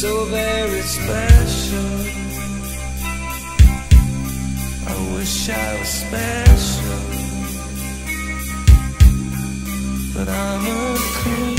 so very special. I wish I was special. But I'm a cool